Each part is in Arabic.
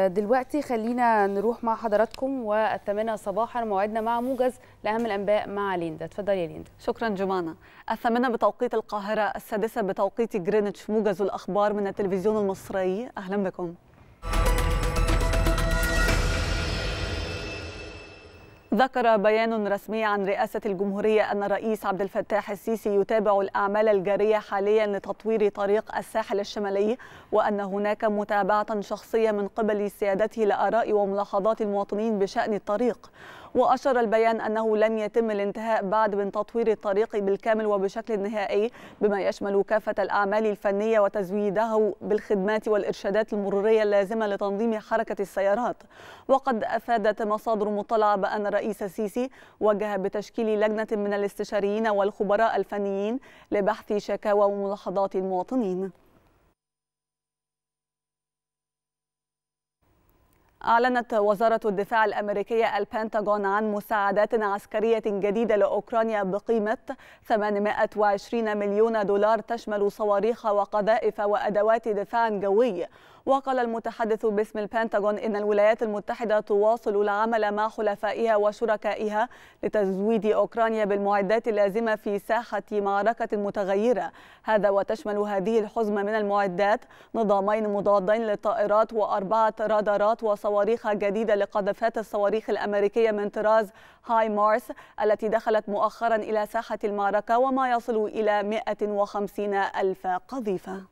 دلوقتي خلينا نروح مع حضراتكم والثامنة صباحا موعدنا مع موجز لأهم الأنباء مع ليندا. اتفضلي يا ليندا. شكرا جمانة الثامنة بتوقيت القاهرة السادسة بتوقيت جرينتش موجز الأخبار من التلفزيون المصري. أهلا بكم. ذكر بيان رسمي عن رئاسة الجمهورية أن الرئيس عبد الفتاح السيسي يتابع الأعمال الجارية حاليا لتطوير طريق الساحل الشمالي وأن هناك متابعة شخصية من قبل سيادته لآراء وملاحظات المواطنين بشأن الطريق. وأشار البيان أنه لم يتم الانتهاء بعد من تطوير الطريق بالكامل وبشكل نهائي بما يشمل كافة الأعمال الفنية وتزويده بالخدمات والإرشادات المرورية اللازمة لتنظيم حركة السيارات. وقد أفادت مصادر مطلعة بأن الرئيس السيسي وجه بتشكيل لجنة من الاستشاريين والخبراء الفنيين لبحث شكاوى وملاحظات المواطنين. أعلنت وزارة الدفاع الأمريكية البنتاغون عن مساعدات عسكرية جديدة لأوكرانيا بقيمة 820 مليون دولار تشمل صواريخ وقذائف وأدوات دفاع جوي وقال المتحدث باسم البنتاغون إن الولايات المتحدة تواصل العمل مع حلفائها وشركائها لتزويد أوكرانيا بالمعدات اللازمة في ساحة معركة متغيرة. هذا وتشمل هذه الحزمة من المعدات نظامين مضادين للطائرات وأربعة رادارات وصواريخ جديدة لقذفات الصواريخ الأمريكية من طراز هاي مارس التي دخلت مؤخرا إلى ساحة المعركة وما يصل إلى 150 ألف قذيفة.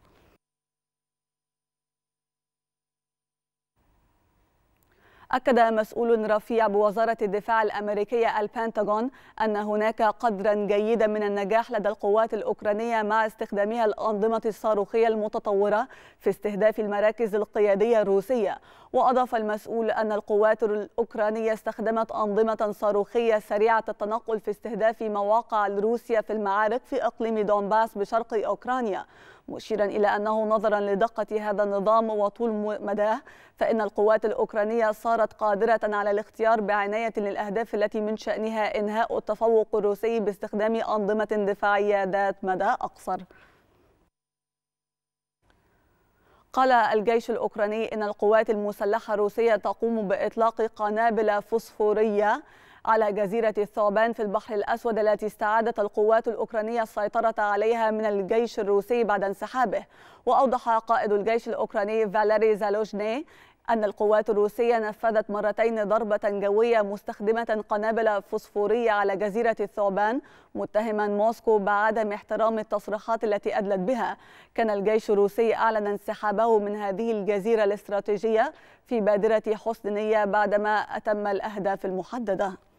أكد مسؤول رفيع بوزارة الدفاع الأمريكية البنتاغون أن هناك قدرا جيدا من النجاح لدى القوات الأوكرانية مع استخدامها الأنظمة الصاروخية المتطورة في استهداف المراكز القيادية الروسية. وأضاف المسؤول أن القوات الأوكرانية استخدمت أنظمة صاروخية سريعة التنقل في استهداف مواقع روسيا في المعارك في إقليم دونباس بشرق أوكرانيا. مشيرا إلى أنه نظرا لدقة هذا النظام وطول مداه فإن القوات الأوكرانية صارت قادرة على الاختيار بعناية للأهداف التي من شأنها إنهاء التفوق الروسي باستخدام أنظمة دفاعية ذات مدى أقصر. قال الجيش الأوكراني إن القوات المسلحة الروسية تقوم بإطلاق قنابل فوسفورية على جزيرة الثعبان في البحر الأسود التي استعادت القوات الأوكرانية السيطرة عليها من الجيش الروسي بعد انسحابه. وأوضح قائد الجيش الأوكراني فاليري زالوجني أن القوات الروسية نفذت مرتين ضربة جوية مستخدمة قنابل فوسفورية على جزيرة الثعبان متهما موسكو بعدم احترام التصريحات التي أدلت بها. كان الجيش الروسي أعلن انسحابه من هذه الجزيرة الاستراتيجية في بادرة حسن نية بعدما أتم الأهداف المحددة.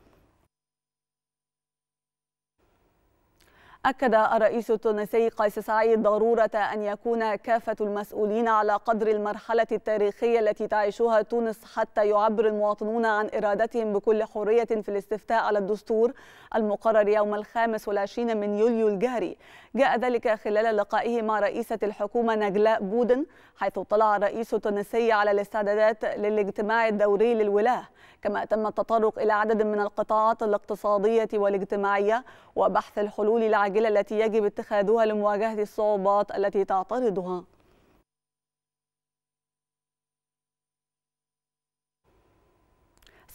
أكد الرئيس التونسي قيس سعيد ضرورة أن يكون كافة المسؤولين على قدر المرحلة التاريخية التي تعيشها تونس حتى يعبر المواطنون عن إرادتهم بكل حرية في الاستفتاء على الدستور المقرر يوم الخامس والعشرين من يوليو الجاري. جاء ذلك خلال لقائه مع رئيسة الحكومة نجلاء بودن حيث اطلع الرئيس التونسي على الاستعدادات للاجتماع الدوري للولاة. كما تم التطرق إلى عدد من القطاعات الاقتصادية والاجتماعية وبحث الحلول العاجلة التي يجب اتخاذها لمواجهة الصعوبات التي تعترضها.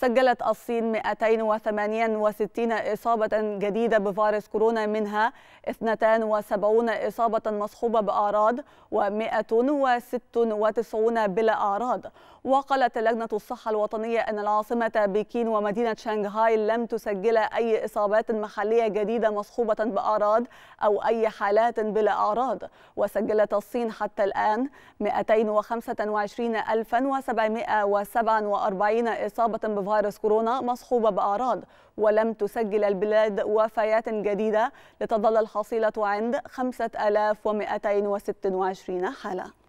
سجلت الصين 268 إصابة جديدة بفيروس كورونا منها 72 إصابة مصحوبة بأعراض و196 بلا أعراض وقالت لجنة الصحة الوطنية أن العاصمة بكين ومدينة شنغهاي لم تسجل أي إصابات محلية جديدة مصحوبة بأعراض أو أي حالات بلا أعراض وسجلت الصين حتى الآن 225747 إصابة بفيروس كورونا مصحوبة بأعراض ولم تسجل البلاد وفيات جديدة لتظل الحصيلة عند 5226 حالة.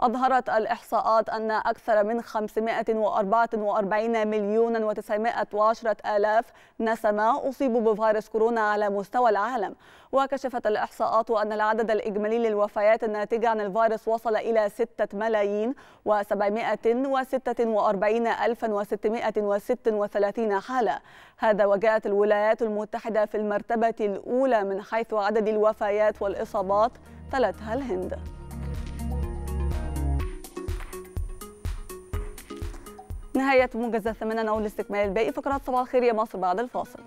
أظهرت الإحصاءات أن أكثر من 544 مليون و910 آلاف نسمة أصيبوا بفيروس كورونا على مستوى العالم. وكشفت الإحصاءات أن العدد الإجمالي للوفيات الناتجة عن الفيروس وصل إلى 6 ملايين و746 ألف و636 حالة. هذا وجاءت الولايات المتحدة في المرتبة الأولى من حيث عدد الوفيات والإصابات. تلتها الهند. نهاية موجز الثمانية نعود لاستكمال الباقي. فقرات صباح الخير يا مصر بعد الفاصل.